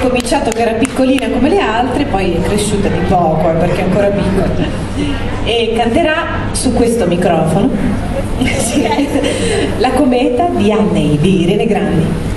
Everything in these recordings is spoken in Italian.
cominciato che era piccolina come le altre, poi è cresciuta di poco eh, perché è ancora piccola. E canterà su questo microfono la cometa di Annei di Irene Grandi.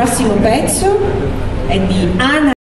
Prossimo pezzo è di Anna